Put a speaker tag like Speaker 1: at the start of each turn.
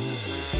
Speaker 1: Mm-hmm.